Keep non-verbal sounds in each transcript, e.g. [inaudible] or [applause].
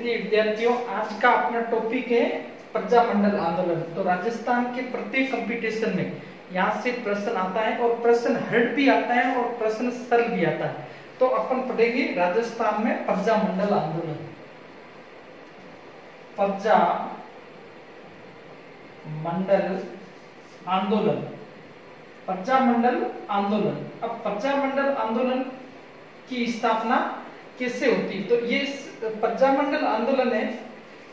प्रिय विद्यार्थियों, आज का अपना टॉपिक है प्रजामंडल आंदोलन। तो राजस्थान के प्रत्येक कंपटीशन में यहाँ से प्रश्न आता है और प्रश्न हर्ड भी आता है और प्रश्न सरल भी आता है। तो अपन पढ़ेंगे राजस्थान में प्रजामंडल आंदोलन। प्रजा मंडल आंदोलन। प्रजामंडल आंदोलन। अब प्रजामंडल आंदोलन की स्थापना कैसे होती? तो ये प्रजामंडल आंदोलन है,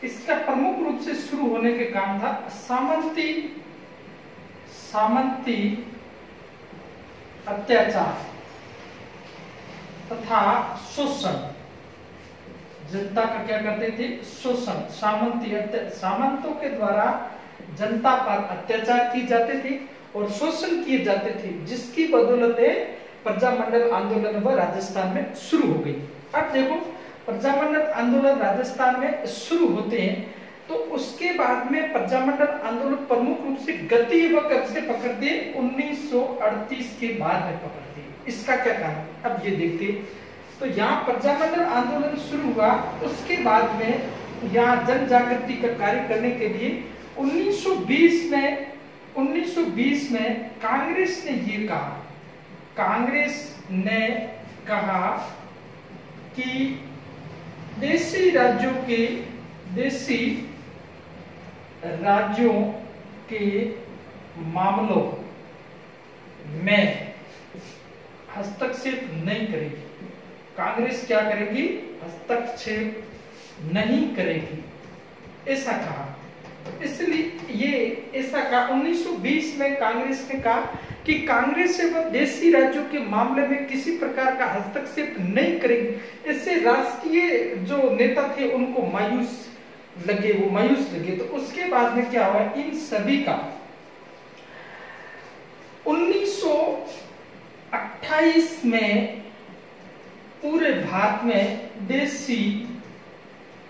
इसका प्रमुख रूप से शुरू होने के कारण था सामंती सामंती अत्याचार तथा शोषण। जनता का क्या करते थे? शोषण, सामंती सामंतों के द्वारा जनता पर अत्याचार किए जाते थे और शोषण किए जाते थे, जिसकी बदौलत प्रजामंडल आंदोलन वह राजस्थान में शुरू हो गई। अब देखो प्रजामंडल आंदोलन राजस्थान में शुरू होते हैं। तो उसके बाद में प्रजामंडल आंदोलन प्रमुख रूप से गति व कब से पकड़ते 1938 के बाद में पकड़ते इसका क्या कारण? अब ये देखते तो यहाँ प्रजामंडल आंदोलन शुरू हुआ। उसके बाद में यहाँ जन जागृति का कार्य करने के लिए 1920 में 1920 में कांग्रेस ने ये कहा। कांग्रेस ने कहा कि देशी राज्यों के देशी राज्यों के मामलों में हस्तक्षेप नहीं करेगी। कांग्रेस क्या करेगी? हस्तक्षेप नहीं करेगी। ऐसा कहा। इसलिए ये ऐसा कहा 1920 में कांग्रेस ने कहा कि कांग्रेस एवं देशी राज्यों के मामले में किसी प्रकार का हस्तक्षेप नहीं करेगी। इससे राष्ट्रीय जो नेता थे, उनको मायूस लगे, वो मायूस लगे। तो उसके बाद में क्या हुआ? इन सभी का 1928 में पूरे भारत में देशी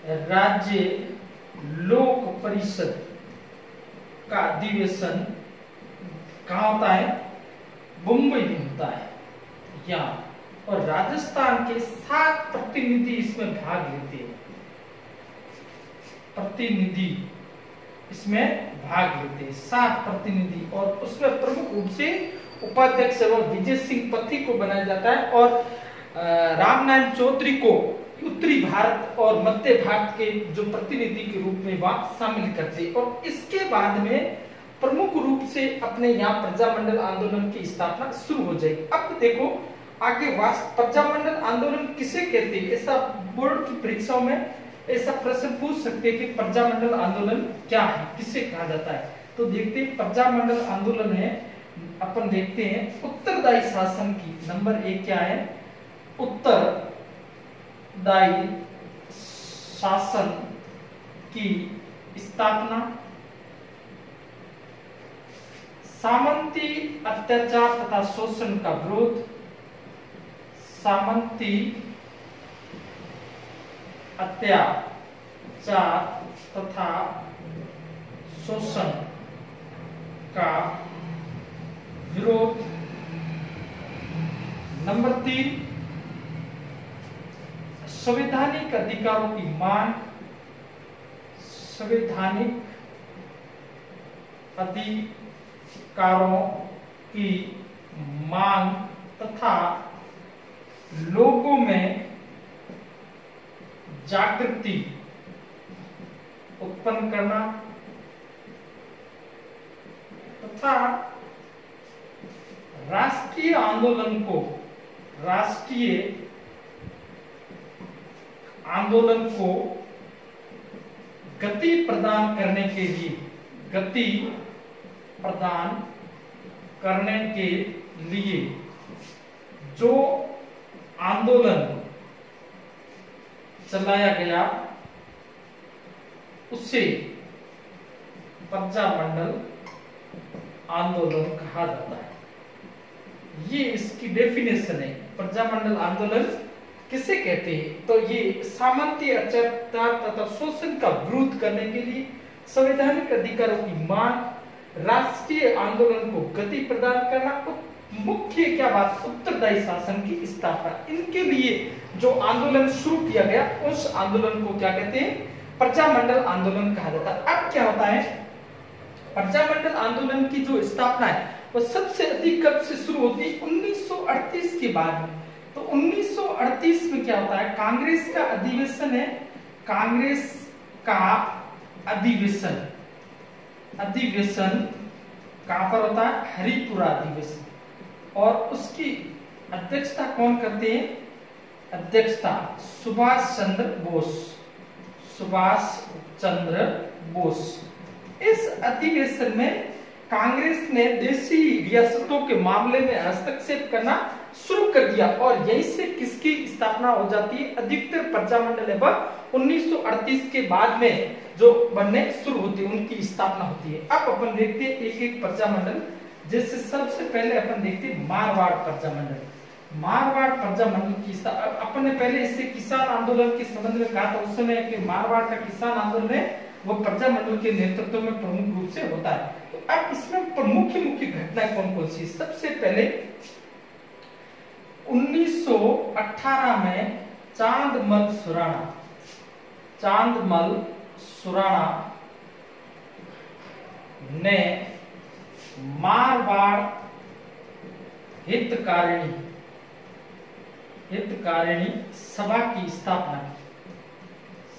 राज्य लोक परिषद का अधिवेशन कहा होता है? मुंबई में होता है। यहाँ। और राजस्थान के सात प्रतिनिधि इसमें भाग लेते हैं। प्रतिनिधि इसमें भाग लेते हैं। सात प्रतिनिधि और उसमें प्रमुख रूप से उपाध्यक्ष एवं विजय सिंह पति को बनाया जाता है और रामनारायण चौधरी को उत्तरी भारत और मध्य भारत के जो प्रतिनिधि के रूप में वहाँ शामिल करते और इसके बाद में प्रमुख रूप से अपने यहाँ प्रजामंडल आंदोलन की स्थापना शुरू हो जाएगी। अब देखो, आगे प्रजामंडल आंदोलन किसे कहते हैं? ऐसा बोर्ड की परीक्षाओं में ऐसा प्रश्न पूछ सकते हैं कि प्रजामंडल आंदोलन क्या है, किसे कहा जाता है? तो देखते हैं, प्रजामंडल आंदोलन है, अपन देखते हैं, उत्तरदायी शासन की नंबर एक क्या है? उत्तरदायी शासन की स्थापना। सामंती अत्याचार तथा शोषण का विरोध। सामंती अत्याचार तथा शोषण का विरोध। नंबर तीन संवैधानिक अधिकारों की मांग संवैधानिक अधिकारों की मांग तथा लोगों में जागृति उत्पन्न करना तथा राष्ट्रीय आंदोलन को राष्ट्रीय आंदोलन को गति प्रदान करने के लिए गति प्रदान करने के लिए जो आंदोलन चलाया गया, उसे प्रजामंडल आंदोलन कहा जाता है। ये इसकी डेफिनेशन है। प्रजामंडल आंदोलन किसे कहते हैं? तो ये सामंती अत्याचार तथा शोषण का विरोध करने के लिए संवैधानिक अधिकारों की मांग, राष्ट्रीय आंदोलन को गति प्रदान करना मुख्य क्या बात, उत्तरदायी शासन की स्थापना। इनके लिए जो आंदोलन शुरू किया गया, उस आंदोलन को क्या कहते हैं? प्रजामंडल आंदोलन कहा जाता है। अब क्या होता है? प्रजामंडल आंदोलन की जो स्थापना है, वो सबसे अधिक कब से शुरू होती है? 1938 के बाद में। तो 1938 में क्या होता है? कांग्रेस का अधिवेशन है। कांग्रेस का अधिवेशन। अधिवेशन कहाँ पर होता है? हरिपुरा अधिवेशन। और उसकी अध्यक्षता कौन करते हैं? अध्यक्षता सुभाष चंद्र बोस। सुभाष चंद्र बोस। इस अधिवेशन में कांग्रेस ने देशी रियासतों के मामले में हस्तक्षेप करना शुरू कर दिया और यहीं से किसकी स्थापना हो जाती है? अधिकतर प्रजामंडल एवं 1938 के बाद में जो बनने शुरू होती है, उनकी स्थापना होती है। अब अपन देखते हैं एक एक प्रजामंडल जैसे सबसे पहले अपन देखते मारवाड़ प्रजामंडल मारवाड़ प्रजामंडल की अपन ने पहले इससे किसान आंदोलन के संबंध में कहा था, उस समय कि मारवाड़ का किसान आंदोलन है, वो प्रजामंडल के नेतृत्व में प्रमुख रूप से होता है। तो अब इसमें प्रमुख मुख्य घटना कौन कौन सी सबसे पहले 1918 में चांदमल सुराणा चांदमल सुराणा ने मारवाड़ हितकारिणी हितकारिणी सभा की स्थापना की,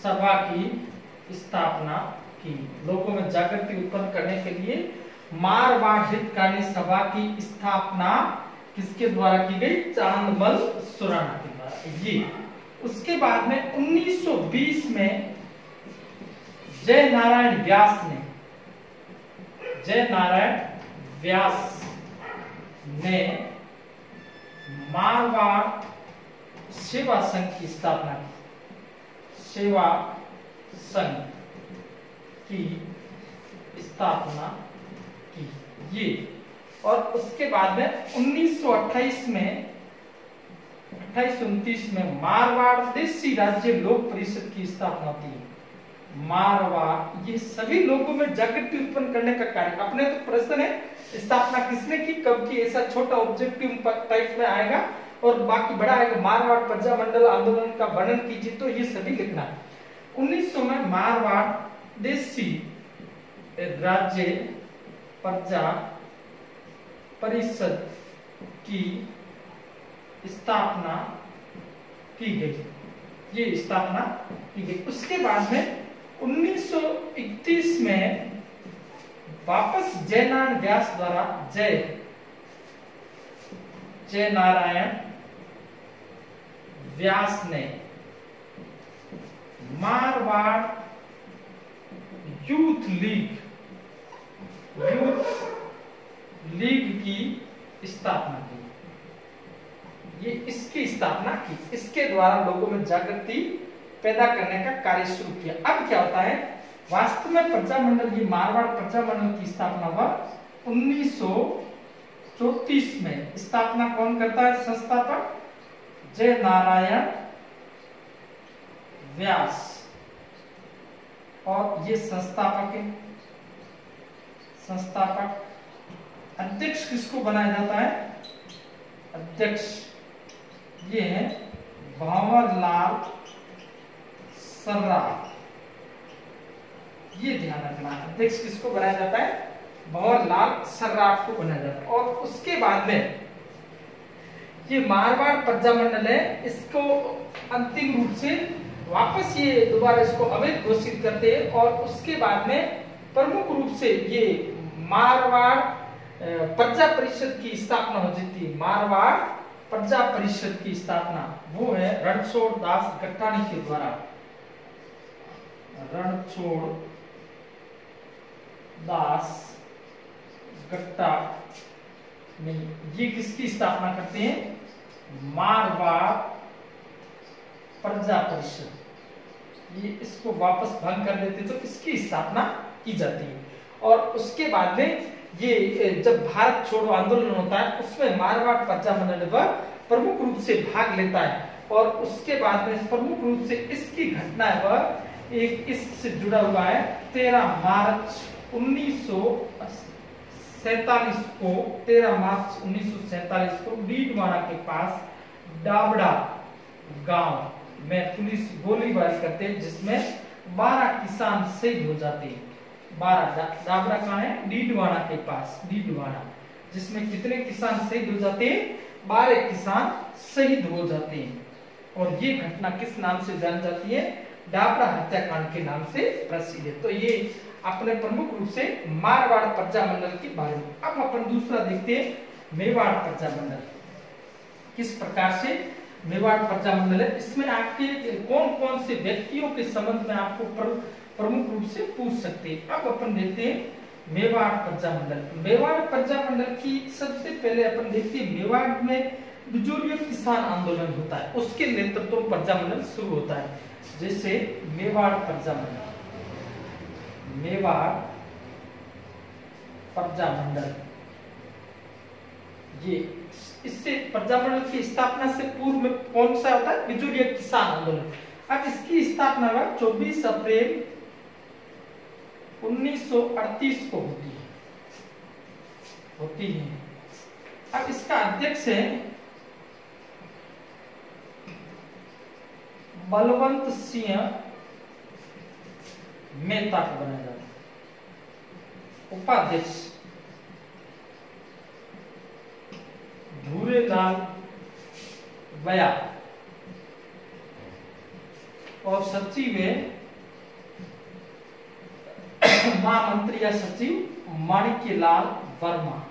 सभा की स्थापना की। लोगों में जागृति उत्पन्न करने के लिए मारवाड़ हितकारिणी सभा की स्थापना किसके द्वारा की गई? चांदमल सुराणा के द्वारा ये उसके बाद में 1920 में जय नारायण व्यास ने जय नारायण व्यास ने मारवाड़ सेवा संघ की स्थापना की। सेवा संघ की स्थापना की। ये और उसके बाद में 1928 में, अट्ठाईस, उनतीस में मारवाड़ देशी राज्य लोक परिषद की स्थापना होती है मारवाड़, ये सभी लोगों में जागृति उत्पन्न करने का कार्य। अपने तो प्रश्न है, स्थापना किसने की, कब की, ऐसा छोटा ऑब्जेक्टिव टाइप में आएगा और बाकी बड़ा आएगा मारवाड़ प्रजा मंडल आंदोलन का वर्णन कीजिए तो ये सभी लिखना उन्नीस में मारवाड़ देशी राज्य प्रजा परिषद की स्थापना की गई। ये स्थापना की गई। उसके बाद में 1931 में वापस जयनारायण व्यास द्वारा जय जय नारायण व्यास ने Marwar youth league, youth league की स्थापना की। ये इसकी स्थापना की। इसके द्वारा लोगों में जागृति पैदा करने का कार्य शुरू किया। अब क्या होता है? वास्तव में प्रजामंडल ये मारवाड़ प्रजामंडल की स्थापना हुआ उन्नीस चौतीस में। स्थापना कौन करता है? संस्थापक जय नारायण व्यास। और ये संस्थापक संस्थापक अध्यक्ष किसको बनाया जाता है? अध्यक्ष ये है भंवर लाल सर्राफ। ये ध्यान रखना, अध्यक्ष किसको बनाया जाता है? भंवर लाल सर्राफ को बनाया जाता है। और उसके बाद में ये मारवाड़ प्रजामंडल है, इसको अंतिम रूप से वापस ये दोबारा इसको अवैध घोषित करते हैं और उसके बाद में प्रमुख रूप से ये मारवाड़ प्रजा परिषद की स्थापना हो जाती मारवाड़ प्रजा परिषद की स्थापना। वो है रणछोड़ दास गट्टानी के द्वारा। रणछोड़ दास गट्टा नहीं ये किसकी स्थापना करते हैं? मारवाड़ प्रजा परिषद ये इसको वापस भंग कर देते तो इसकी स्थापना की जाती है। और उसके बाद में ये जब भारत छोड़ो, आंदोलन होता है, उसमें मारवाड़ प्रजामंडल प्रमुख रूप से भाग लेता है। और उसके बाद में प्रमुख रूप से इसकी घटना है वह एक इससे जुड़ा हुआ है। तेरह मार्च उन्नीस सैतालीस को 13 मार्च उन्नीस को डीडवाड़ा के पास डाबड़ा गाँव में पुलिस गोलीबारी करते जिसमें 12 किसान शहीद हो जाते बारह डाबड़ा कहा है डीडवाड़ा के पास डीडवाड़ा जिसमें कितने किसान शहीद हो जाते हैं? बारह किसान शहीद हो जाते हैं। और ये घटना किस नाम से जानी जाती है? डाबड़ा हत्याकांड के नाम से प्रसिद्ध है। तो ये अपने प्रमुख रूप से मारवाड़ प्रजा मंडल के बारे में। अब अपन दूसरा देखते हैं, मेवाड़ प्रजा मंडल किस प्रकार से मेवाड़ प्रजा मंडल है? इसमें आपके कौन कौन से व्यक्तियों के संबंध में आपको प्रमुख रूप से पूछ सकते हैं। अब अपन देखते हैं मेवाड़ प्रजा मंडल मेवाड़ प्रजा मंडल की सबसे पहले अपन देखते हैं मेवाड़ में बिजोलियो किसान आंदोलन होता है। उसके नेतृत्व प्रजा मंडल शुरू होता है। जैसे मेवाड़ प्रजा मंडल मेवाड़ प्रजा मंडल ये इससे प्रजा मंडल की स्थापना से पूर्व में कौन सा होता है? बिजुलिया किसान आंदोलन। अब इसकी स्थापना हुआ 24 अप्रैल 1938 को होती है। होती है। अब इसका अध्यक्ष है बलवंत सिंह मेहता को बनाया जाता है। उपाध्यक्ष। धूरेलाल बया और सचिव है महामंत्री या सचिव माणिक्य लाल वर्मा।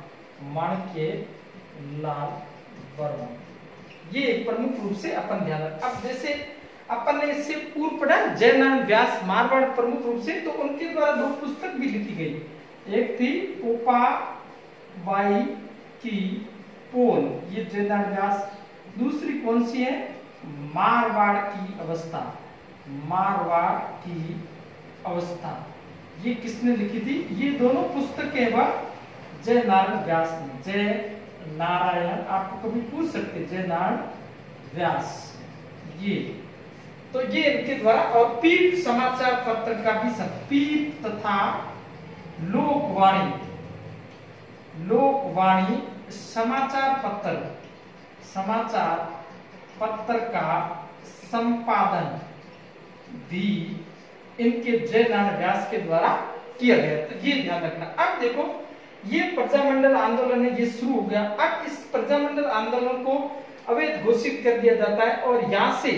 माणिक्य लाल वर्मा। ये प्रमुख रूप से अपन ध्यान अब जैसे अपन ने इससे पूर्व पढ़ा, जयनारायण व्यास मारवाड़ प्रमुख रूप से तो उनके द्वारा दो पुस्तक भी लिखी गई। एक थी पोपा बाई की पोल, ये जयनारायण व्यास। दूसरी कौन सी है? मारवाड़ की अवस्था। मारवाड़ की अवस्था। ये किसने लिखी थी? ये दोनों पुस्तकें वह जय नारायण व्यास ने। जय नारायण, आपको कभी पूछ सकते जय नारायण व्यास। ये। तो ये इनके द्वारा और पीठ समाचार पत्र का भी पीठ तथा लोकवाणी लोकवाणी समाचार पत्र समाचार पत्र का संपादन भी इनके जय नारायण व्यास के द्वारा किया गया। तो ये ध्यान रखना। अब देखो, ये प्रजामंडल आंदोलन है, ये शुरू हो गया। अब इस प्रजामंडल आंदोलन को अवैध घोषित कर दिया जाता है और यहाँ से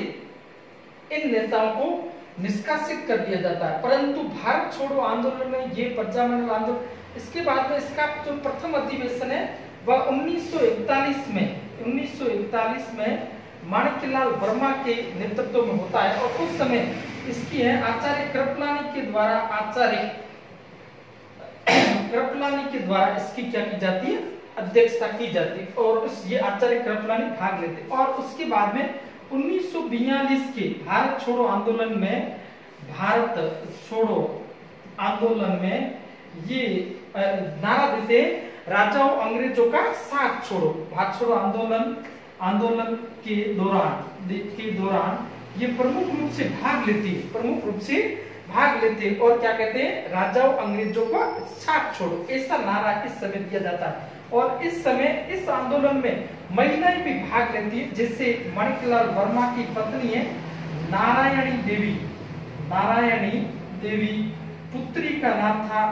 इन नेताओं को निष्कासित कर दिया जाता है। परंतु भारत छोड़ो आंदोलन में ये प्रजामंडल आंदोलन, इसके बाद में इसका जो प्रथम अधिवेशन है, वह 1941 में 1941 में माणिक्यलाल वर्मा के नेतृत्व में होता है और उस समय इसकी है आचार्य कृपलानी के द्वारा आचार्य [coughs] कृपलानी के द्वारा इसकी क्या की जाती है? अध्यक्षता की जाती है और ये आचार्य कृपलानी भाग लेते और उसके बाद में 1942 के भारत छोड़ो आंदोलन में भारत छोड़ो आंदोलन में ये नारा देते राजाओं अंग्रेज़ों का साथ छोड़ो भारत छोड़ो आंदोलन। आंदोलन के दौरान के दौरान ये प्रमुख रूप से भाग लेती, प्रमुख रूप से भाग लेते और क्या कहते हैं, राजाओं, अंग्रेज़ों का साथ छोड़ो। ऐसा नारा इस समय दिया जाता है। और इस समय, इस आंदोलन में महिलाएँ भी भाग लेती है जिससे मणिकलाल वर्मा की पत्नी है नारायणी देवी। नारायणी देवी, पुत्री का नाम था,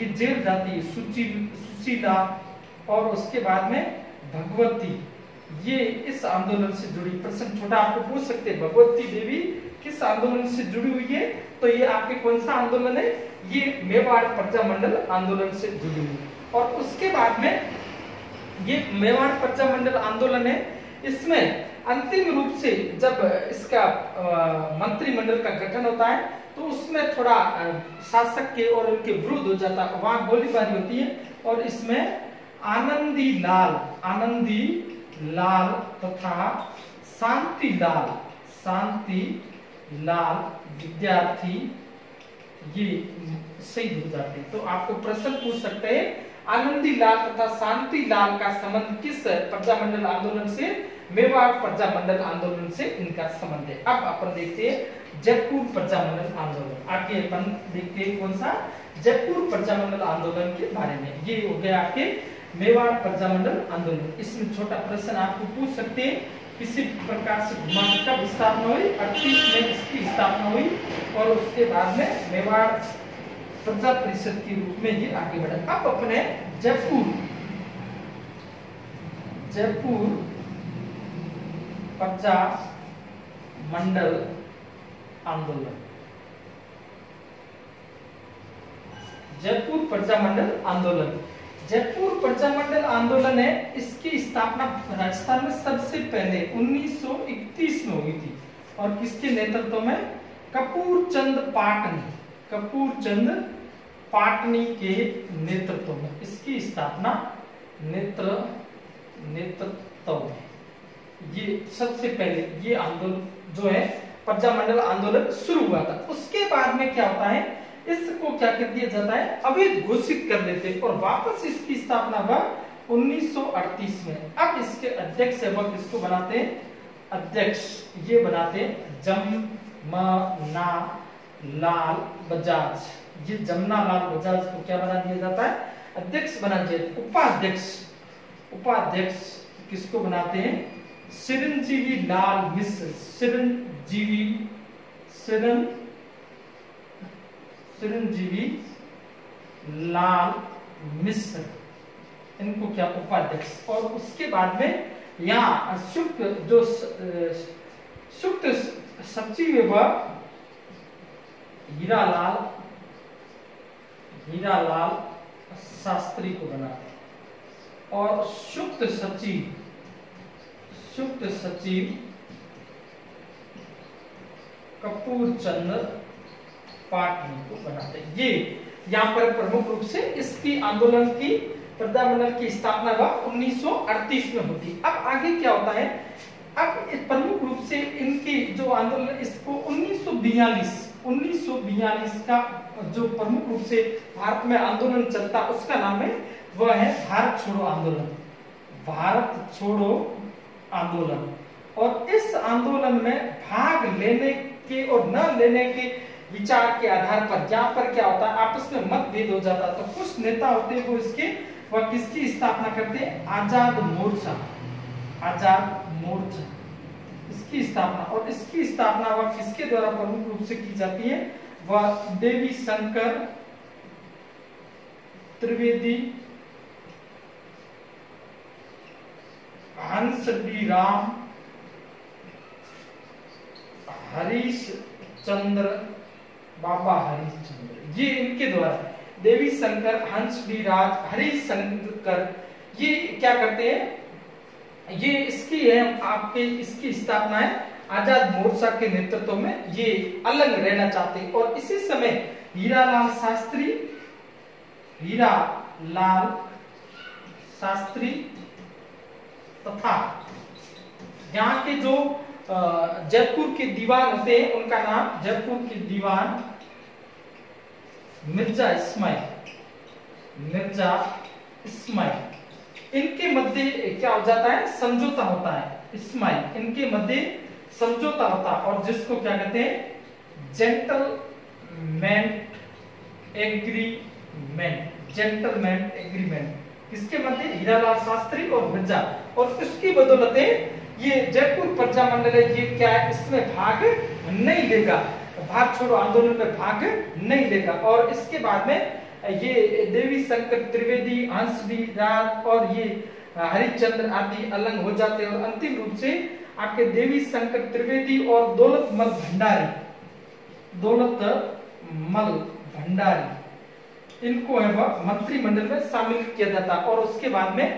ये जेल जाती है सुशीला और उसके बाद में भगवती। ये इस आंदोलन से जुड़ी प्रश्न छोटा आपको पूछ सकते हैं। भगवती देवी किस आंदोलन से जुड़ी हुई है? तो ये आपके कौन सा आंदोलन है? ये मेवाड़ प्रजा मंडल आंदोलन से जुड़ी हुई और उसके बाद में ये मेवाड़ प्रजा मंडल आंदोलन है। इसमें अंतिम रूप से जब इसका मंत्रिमंडल का गठन होता है तो उसमें थोड़ा शासक के और उनके विरुद्ध हो जाता है। वहाँ गोलीबारी होती है और इसमें आनंदी लाल आनंदी लाल तथा शांति लाल शांति लाल विद्यार्थी, ये शहीद हो जाते हैं। तो आपको प्रश्न पूछ सकते हैं, आनंदी लाल तथा शांति लाल का संबंध किस प्रजामंडल आंदोलन से, मेवाड़ प्रजामंडल आंदोलन से इनका संबंध है। अब अपन देखते हैं, जयपुर प्रजामंडल आंदोलन। आगे अपन देखते हैं कौन सा? जयपुर प्रजामंडल आंदोलन के बारे में। ये हो गया आपके मेवाड़ प्रजामंडल आंदोलन। इसमें छोटा प्रश्न आपको पूछ सकते हैं, किसी प्रकार से घुमा कब स्थापना हुई, अड़तीस में इसकी स्थापना हुई, और उसके बाद में मेवाड़ प्रजा परिषद के रूप में ये आगे बढ़ा। अब अपने जयपुर जयपुर प्रजा मंडल आंदोलन। जयपुर प्रजा मंडल आंदोलन। जयपुर प्रजा मंडल आंदोलन है, इसकी स्थापना राजस्थान में सबसे पहले 1931 में हुई थी। और किसके नेतृत्व में? कपूर चंद पाटनी। कपूर चंद पाटनी के नेतृत्व में। इसकी स्थापना नेत्र, नेतृत्व में। ये सबसे पहले ये आंदोलन जो है, प्रजामंडल आंदोलन शुरू हुआ था। उसके बाद में क्या होता है? इसको क्या कर दिया जाता है? अवैध घोषित कर देते और वापस इसकी स्थापना हुआ 1938 में। अब इसके अध्यक्ष सेवक इसको बनाते हैं? अध्यक्ष। ये बनाते हैं जम म ना लाल बजाज। ये जमुना लाल बजाज को क्या बना दिया जाता है? अध्यक्ष बना दिया उपाध्यक्ष। उपाध्यक्ष किसको बनाते हैं? चिरंजीवी लाल मिश्र। चिरंजीवी चिरं चिरंजीवी, लाल, मिश्र, इनको क्या उपाध्यक्ष? और उसके बाद में यहाँ शुक्र जो शुक्र सचिव है वह हीरालाल हीरालाल शास्त्री को बनाते और शुक्त सचिव शुक्त सचिव कपूर चंद्र पाटनी को बनाते हैं। ये यहाँ पर प्रमुख रूप से इसकी आंदोलन की प्रजामंडल की स्थापना हुआ 1938 में होती। अब आगे क्या होता है? अब प्रमुख रूप से इनकी जो आंदोलन, इसको 1942 1942 का जो प्रमुख रूप से भारत में आंदोलन चलता, उसका नाम है, वह है भारत छोड़ो आंदोलन। भारत छोड़ो आंदोलन। और इस आंदोलन में भाग लेने के और न लेने के विचार के आधार पर, जहाँ पर क्या होता है, आपस में मतभेद हो जाता तो कुछ नेता होते हैं वो इसके वह किसकी स्थापना करते आज़ाद मोर्चा। आज़ाद मोर्चा। इसकी स्थापना। और इसकी स्थापना वह किसके द्वारा प्रमुख रूप से की जाती है? वह देवी शंकर त्रिवेदी हंस डी राम हरीश चंद्र बाबा हरीश चंद्र ये इनके द्वारा देवी शंकर, हंस डी राज हरीश ये क्या करते हैं? ये इसकी है, आपके इसकी स्थापना है आज़ाद मोर्चा के नेतृत्व में। ये अलग रहना चाहते हैं। और इसी समय हीरालाल शास्त्री हीरा लाल शास्त्री तथा यहाँ के जो जयपुर के दीवान होते हैं, उनका नाम जयपुर के दीवान मिर्ज़ा इस्माइल मिर्ज़ा इस्माइल। इनके मध्य क्या हो जाता है? समझौता होता है। इस्माइल, इनके मध्य समझौता होता है। और जिसको क्या कहते हैं? जेंटलमैन एग्रीमेंट जेंटलमैन एग्रीमेंट किसके मध्य? हीरालाल शास्त्री और मिर्ज़ा। और उसकी बदौलत ये जयपुर प्रजा मंडल है, ये क्या है? इसमें भाग नहीं लेगा। भाग छोड़ो, आंदोलन में भाग नहीं लेगा। और इसके बाद में, ये देवी शंकर त्रिवेदी हंस डी राज और ये हरिचंद्र आदि अलग हो जाते हैं। और अंतिम रूप से आपके देवी शंकर त्रिवेदी और दौलत मल भंडारी, दौलत मल भंडारी, इनको है वह मंत्रिमंडल में शामिल किया जाता। और उसके बाद में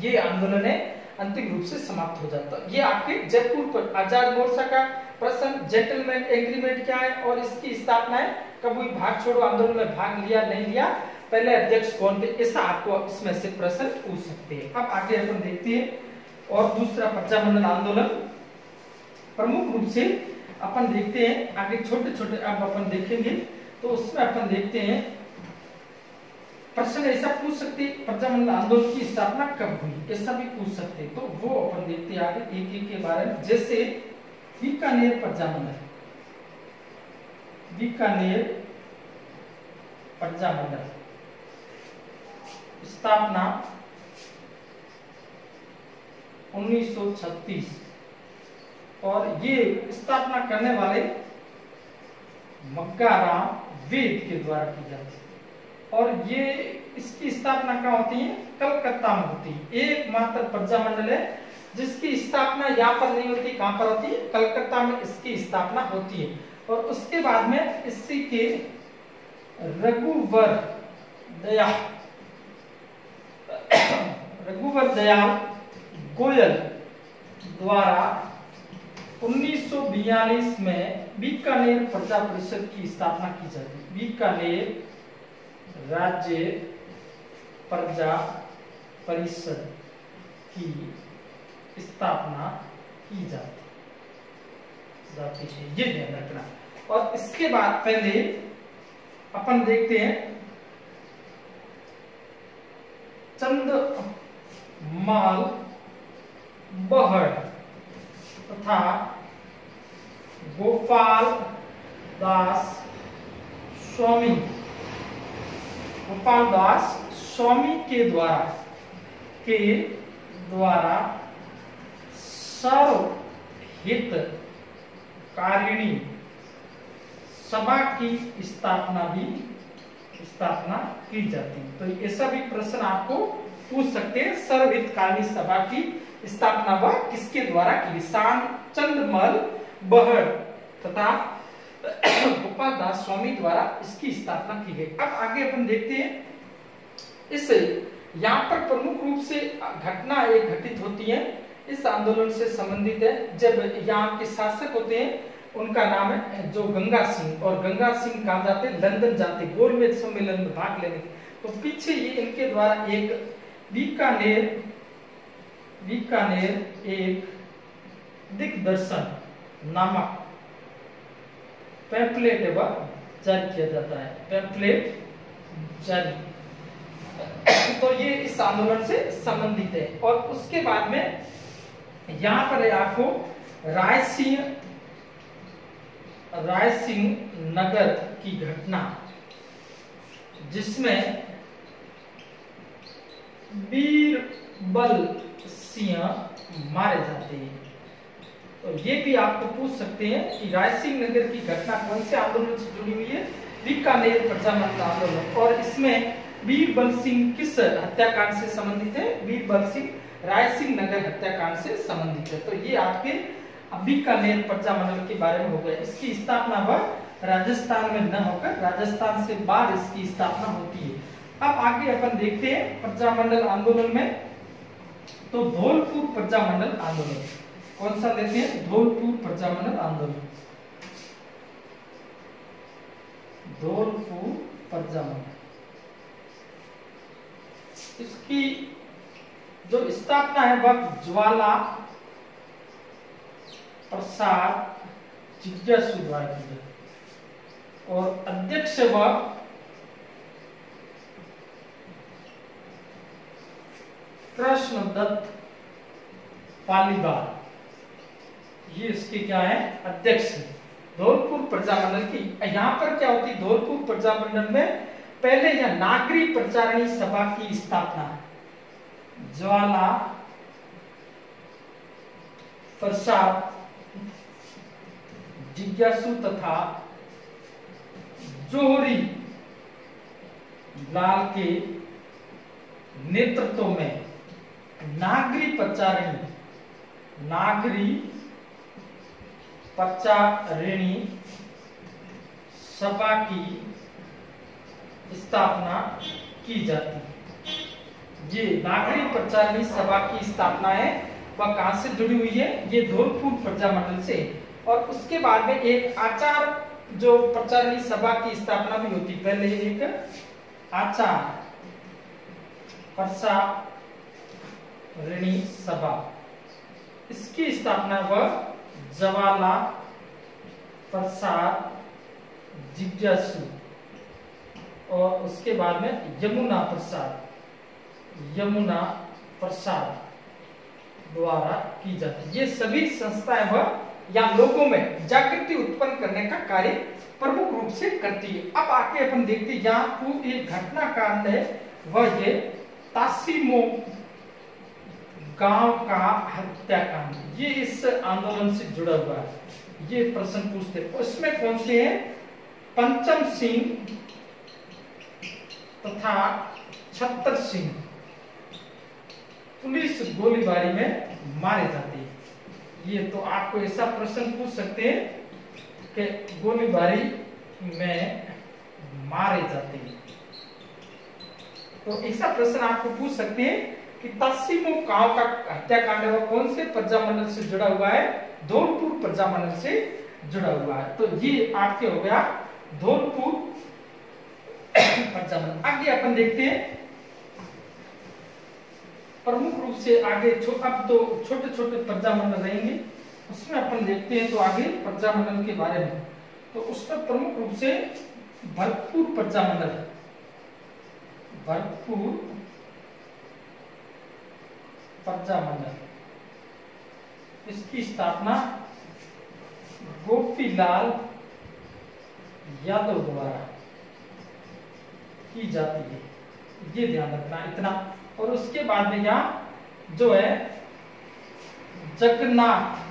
ये आंदोलन है, अंतिम रूप से समाप्त हो जाता। ये आपके जयपुर पर आज़ाद मोर्चा का प्रश्न जेंटलमैन एग्रीमेंट क्या है और इसकी स्थापना है कभी भाग छोड़ो, आंदोलन में भाग लिया, नहीं लिया। पहले अध्यक्ष कौन थे? ऐसा आपको इसमें से प्रश्न पूछ सकते हैं। अब आगे अपन देखते हैं। और दूसरा प्रजामंडल आंदोलन। प्रमुख रूप से अपन देखते हैं। आगे छोटे छोटे अब अपन देखेंगे। तो उसमें अपन देखते हैं। प्रश्न ऐसा पूछ सकते प्रजामंडल आंदोलन की स्थापना कब हुई? ऐसा भी पूछ सकते तो वो अपन देखते हैं आगे एक एक के बारे में। जैसे बीकानेर प्रजामंडल बीकानेर प्रजामंडल स्थापना 1936 और ये स्थापना करने वाले मक्काराम वेद के द्वारा की जाती है। और ये इसकी स्थापना कहाँ होती है? कलकत्ता में होती है। एकमात्र प्रजामंडल है जिसकी स्थापना यहाँ पर नहीं होती, कहाँ पर होती? है कलकत्ता में इसकी स्थापना होती है। और उसके बाद में इसी के रघुवर दयाल [coughs] रघुवर दयाल गोयल द्वारा 1942 में बीकानेर प्रजा परिषद की स्थापना की जाती बीकानेर राज्य प्रजा परिषद की स्थापना की जाती जाती है ये ध्यान रखना। और इसके बाद पहले अपन देखते हैं, चंद माल बहड़ तथा गोपाल दास स्वामी। गोपाल दास स्वामी के द्वारा के द्वारा सर्व हित कारिणी सभा की स्थापना भी स्थापना की जाती है। तो ऐसा भी प्रश्न आपको पूछ सकते हैं सर्वहितकालीन सभा की स्थापना वह किसके द्वारा की शान चंद्रमल बहड़ तथा [coughs] गोपाल दास स्वामी द्वारा इसकी स्थापना की गई। अब आगे अपन देखते हैं, इस यहाँ पर प्रमुख रूप से घटना एक घटित होती है। इस आंदोलन से संबंधित है। जब यहाँ के शासक होते हैं, उनका नाम है जो गंगा सिंह और गंगा सिंह कहा जाते लंदन जाते गोलमेज सम्मेलन में भाग लेने तो पीछे ये इनके द्वारा एक बीकानेर बीकानेर एक दिग्दर्शन नामक पैम्पलेट एवं जारी किया जाता है। पैम्पलेट जारी। तो ये इस आंदोलन से संबंधित है। और उसके बाद में यहाँ पर आपको राय सिंह राय सिंह नगर की घटना, जिसमें बीरबल सिंह मारे जाते हैं। तो ये भी आपको पूछ सकते हैं कि राय सिंह नगर की घटना कौन से आंदोलन से जुड़ी हुई है। बीकानेर प्रजामंत्र आंदोलन। और इसमें बीरबल सिंह किस हत्याकांड से संबंधित है? बीरबल सिंह राय सिंह नगर हत्याकांड से संबंधित है। तो ये आपके बीकानेर प्रजामंडल के बारे में हो गया। इसकी स्थापना वह राजस्थान में न होकर राजस्थान से बाद इसकी स्थापना होती है। अब आगे अपन देखते हैं प्रजामंडल आंदोलन में। तो धौलपुर प्रजामंडल आंदोलन। कौन सा लेते हैं? धौलपुर प्रजामंडल आंदोलन। धौलपुर प्रजामंडल इसकी जो स्थापना है वह ज्वाला प्रसाद जिज्ञासु द्वारा की गई और अध्यक्ष व कृष्ण दत्त पालीवाल ये इसके क्या है? अध्यक्ष धौलपुर प्रजामंडल की, यहाँ पर क्या होती? धौलपुर प्रजामंडल में पहले यह नागरी प्रचारणी सभा की स्थापना है। ज्वाला प्रसाद जिज्ञासु तथा जोहरी लाल के नेतृत्व में नागरी प्रचारिणी नागरी प्रचारिणी सभा की स्थापना की जाती ये नागरी प्रचारिणी सभा की स्थापना है। वह कहाँ से जुड़ी हुई है? ये धौलपुर प्रजामंडल से। और उसके बाद में एक आचार जो प्रचारिणी सभा की स्थापना भी होती, पहले एक आचार प्रसारिणी सभा। इसकी स्थापना वह जवाहरलाल प्रसाद जिज्ञासु और उसके बाद में यमुना प्रसाद। यमुना प्रसाद द्वारा की जाती है। ये सभी संस्थाएँ वह या लोगों में जागृति उत्पन्न करने का कार्य प्रमुख रूप से करती है। अब आके अपन देखते यहाँ एक घटना कांड है, वह ये तासीमो गाँव का हत्याकांड। ये इस आंदोलन से जुड़ा हुआ है। ये प्रश्न पूछते उसमें कौन से हैं? पंचम सिंह तथा छत्तर सिंह। पुलिस गोलीबारी में मारे जाते हैं। ये तो आपको ऐसा प्रश्न पूछ सकते हैं कि गोलीबारी में मारे जाते हैं। तो ऐसा प्रश्न आपको पूछ सकते हैं कि तस्सीमो गाँव का हत्याकांड है कौन से प्रजामंडल से जुड़ा हुआ है? धौलपुर प्रजामंडल से जुड़ा हुआ है। तो ये आपके हो गया धौलपुर प्रजामंडल। आगे अपन देखते हैं प्रमुख रूप से आगे अब तो छोटे छोटे प्रजामंडल रहेंगे। उसमें अपन देखते हैं तो आगे प्रजामंडल के बारे में। तो उसमें प्रमुख रूप से भरतपुर प्रजामंडल भरतपुर प्रजामंडल। इसकी स्थापना गोपीलाल यादव द्वारा की जाती है। ये ध्यान रखना इतना। और उसके बाद में यहाँ जो है, जगन्नाथ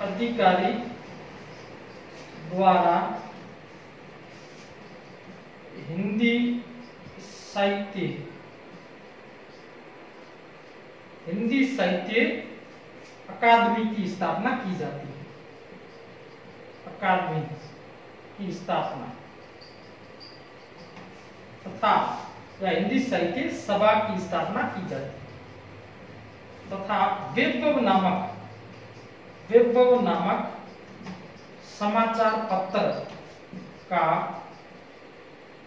अधिकारी द्वारा हिंदी साहित्य हिंदी साहित्य अकादमी की स्थापना की जाती है। अकादमी की स्थापना। तथा या हिंदी साहित्य सभा की स्थापना की जाती तथा विभव नामक विभव नामक समाचार पत्र का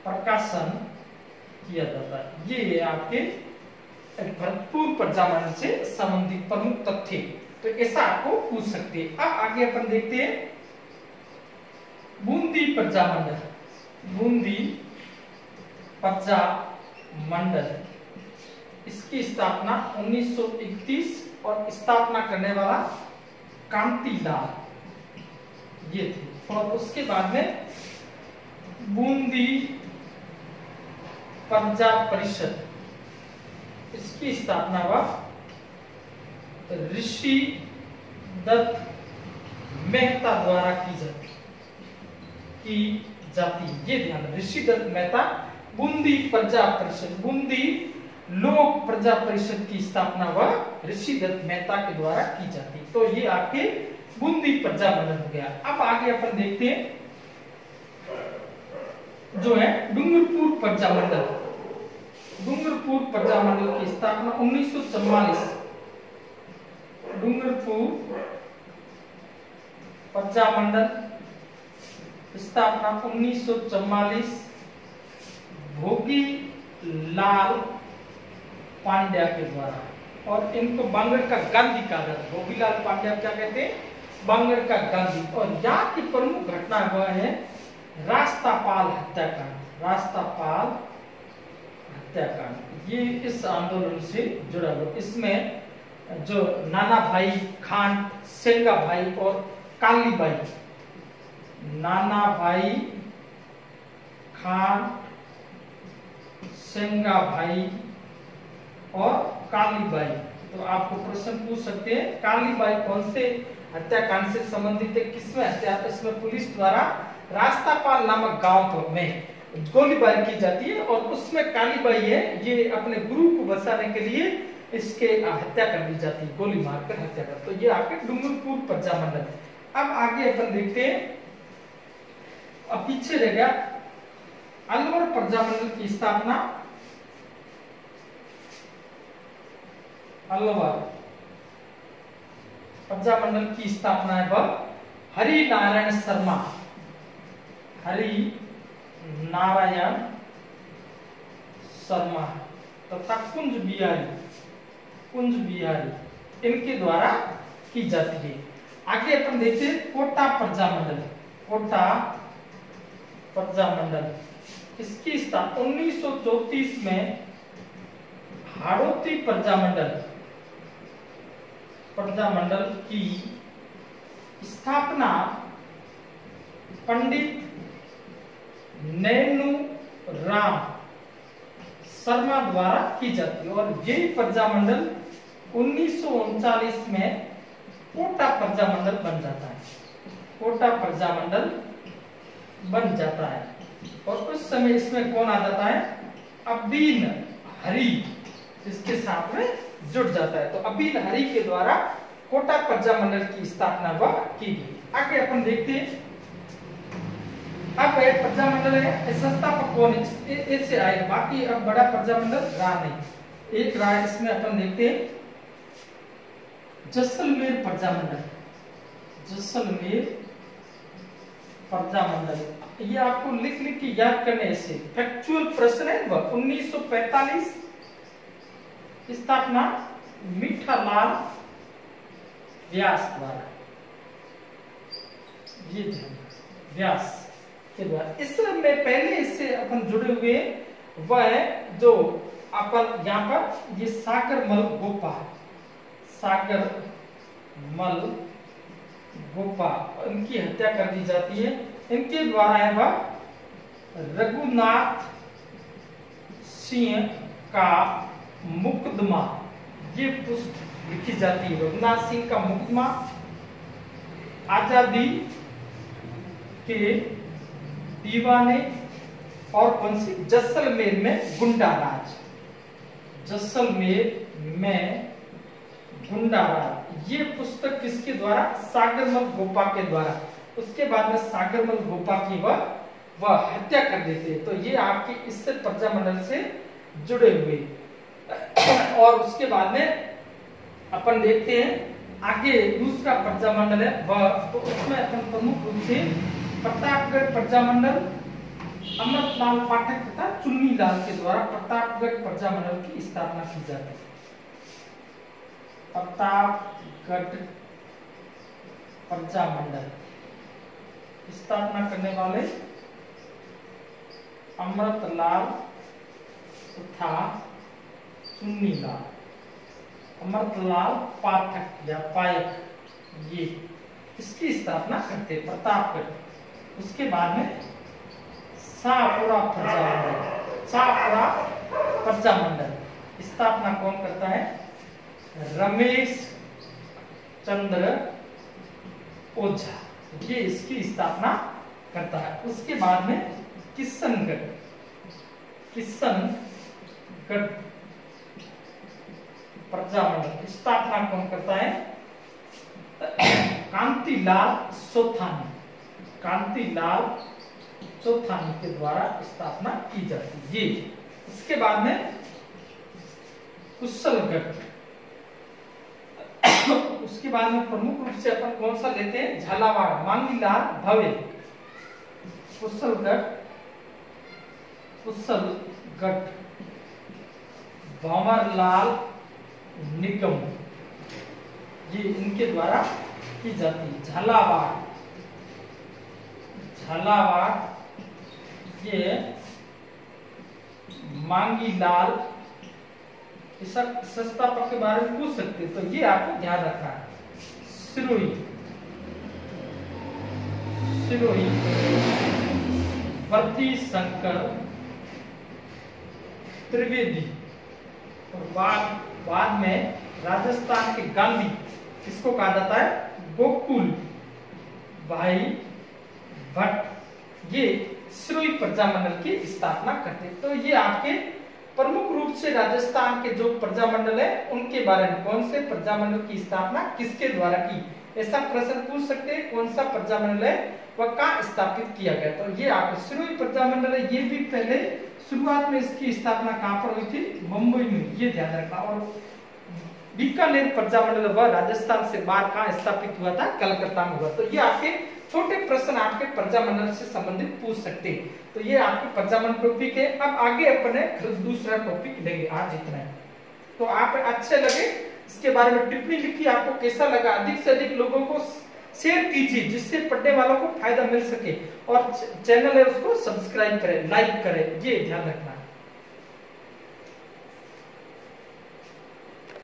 प्रकाशन किया जाता है। ये आपके भरतपुर प्रजामंडल से संबंधित प्रमुख तथ्य। तो ऐसा आपको पूछ सकते हैं। अब आगे अपन देखते हैं। बूंदी प्रजामंडल, बूंदी प्रजा मंडल। इसकी स्थापना 1931 और स्थापना करने वाला कांतिलाल। ये थे। और उसके बाद में बूंदी प्रजा परिषद। इसकी स्थापना हुआ ऋषि दत्त मेहता द्वारा की जाती की जाती। ये ध्यान ऋषि दत्त मेहता बूंदी प्रजा परिषद, बूंदी लोक प्रजा परिषद की स्थापना वह ऋषि दत्त मेहता के द्वारा की जाती। तो ये आपके बूंदी प्रजा मंडल हो गया। अब आगे अपन देखते हैं जो है डूंगरपुर प्रजा मंडल। डूंगरपुर प्रजा मंडल की स्थापना उन्नीस डूंगरपुर प्रजा मंडल स्थापना उन्नीस भोगी लाल पांड्या के द्वारा। और इनको बांगड़ का गांधी कहा जाता है। भोगीलाल पांड्या क्या कहते हैं? बांगड़ का गांधी। और यहाँ की प्रमुख घटना हुआ है, रास्तापाल हत्याकांड। रास्तापाल हत्याकांड। ये इस आंदोलन से जुड़ा हुआ। इसमें जो नाना भाई खान, सेंगा भाई और काली भाई। नाना भाई खान सेंगा भाई और काली बाई। तो आपको प्रश्न पूछ सकते हैं, काली बाई कौन से हत्याकांड से संबंधित है? किसमें हत्या इसमें पुलिस द्वारा रास्तापाल नामक गाँव में गोलीबारी की जाती है और उसमें काली बाई है, ये अपने गुरु को बचाने के लिए इसके हत्या कर दी जाती है, गोली मारकर हत्या कर। तो ये आपके डूंगरपुर प्रजा मंडल अब आगे अपन देखते हैं। अब पीछे रह गया। अलवर प्रजा मंडल की स्थापना अलवर प्रजा मंडल की स्थापना है वह हरि नारायण शर्मा। हरि नारायण शर्मा। तथा कुंज बिहारी कुंज बिहारी, इनके द्वारा की जाती है। आगे अपन देखते हैं, कोटा प्रजा मंडल कोटा प्रजामंडल। इसकी स्थापना 1934 में हाड़ोती प्रजामंडल प्रजामंडल की स्थापना पंडित नैनू राम शर्मा द्वारा की जाती है। और ये प्रजामंडल उन्नीस में कोटा प्रजामंडल बन जाता है। कोटा प्रजामंडल बन जाता है। और उस समय इसमें कौन आ जाता है? अबीन हरि इसके साथ में जुड़ जाता है। तो अबीन हरि के द्वारा कोटा प्रजामंडल की स्थापना वह की गई। आगे अपन देखते हैं। अब एक प्रजामंडल है संस्थापक कौन है? इससे आएगा बाकी अब बड़ा प्रजामंडल रहा नहीं। एक रहा इसमें अपन देखते हैं। जैसलमेर प्रजामंडल जैसलमेर प्रजामंडल ये आपको लिख लिख के याद करने से फैक्चुअल प्रश्न है, वह 1945 स्थापना मीठालाल व्यास द्वारा ये व्यास के द्वारा। इस में पहले इससे अपन जुड़े हुए वह जो अपन यहाँ पर ये सागर मल गोपा सागर मल गोपा इनकी हत्या कर दी जाती है। इनके द्वारा है वह रघुनाथ सिंह का मुकदमा। ये पुस्तक लिखी जाती है। रघुनाथ सिंह का मुकदमा आज़ादी के दीवाने और कौन सी जैसलमेर में गुंडा राज जैसलमेर में गुंडा राज ये पुस्तक किसके द्वारा? सागरमल गोपा के द्वारा। उसके बाद में सागरमल गोपा की वह वह हत्या कर देते। तो ये आपके इससे प्रजामंडल से जुड़े हुए। [coughs] और उसके बाद में अपन देखते हैं, आगे दूसरा प्रजामंडल है, वह तो उसमें अपन प्रमुख रूप से प्रतापगढ़ प्रजामंडल, अमृतलाल पाठक तथा चुन्नी लाल के द्वारा प्रतापगढ़ प्रजामंडल की स्थापना की जाती है। प्रतापगढ़ प्रजामंडल स्थापना करने वाले अमृतलाल तथा चुन्नी लाल अमृतलाल पाठक या पायक, ये इसकी स्थापना करते प्रतापगढ़ उसके बाद में सापुरा प्रजामंडल। सापुरा प्रजामंडल। स्थापना कौन करता है? रमेश चंद्र ओझा। ये इसकी स्थापना करता है। उसके बाद में किशनगढ़ किशनगढ़ प्रजामंडल स्थापना कौन करता है कांतिलाल सोथानी कांतिलाल चौथानी के द्वारा स्थापना की जाती है। ये, इसके बाद में कुशलगढ़ उसके बाद में प्रमुख रूप से अपन कौन सा लेते हैं? झालावाड़, मांगीलाल भवे कुशलगढ़ कुशलगढ़ भंवरलाल निगम। ये इनके द्वारा की जाती है। झालावाड़। झालावाड़, ये मांगीलाल संस्थापक के बारे में पूछ सकते तो ये आपको ध्यान रखना है। सिरोही। सिरोही। वर्ती शंकर। त्रिवेदी। और बाद बाद में राजस्थान के गांधी, किसको कहा जाता है? गोकुल। भाई, भट्ट, ये सिरोही प्रजामंडल की स्थापना करते तो ये आपके प्रमुख रूप से राजस्थान के जो प्रजामंडल है, उनके बारे में कौन से प्रजामंडल की स्थापना किसके द्वारा की? ऐसा प्रश्न पूछ सकते हैं, कौन सा प्रजामंडल है, वह कहा स्थापित किया गया तो ये आप सिरोही प्रजामंडल है, ये भी पहले शुरुआत में इसकी स्थापना कहाँ पर हुई थी? मुंबई में, ये ध्यान रखना। और बीकानेर प्रजामंडल वह राजस्थान से बाहर कहाँ स्थापित हुआ था? कलकत्ता में हुआ। तो ये आपके छोटे प्रश्न आपके प्रजामंडल से संबंधित पूछ सकते हैं। तो ये आपके प्रजामंडल टॉपिक है। अब आगे अपने दूसरा टॉपिक लेंगे। आज इतना है। तो आप अच्छे लगे इसके बारे में टिप्पणी लिखी, आपको कैसा लगा? अधिक से अधिक लोगों को शेयर कीजिए, जिससे पढ़ने वालों को फ़ायदा मिल सके। और चैनल है उसको सब्सक्राइब करें लाइक करें। ये ध्यान रखना।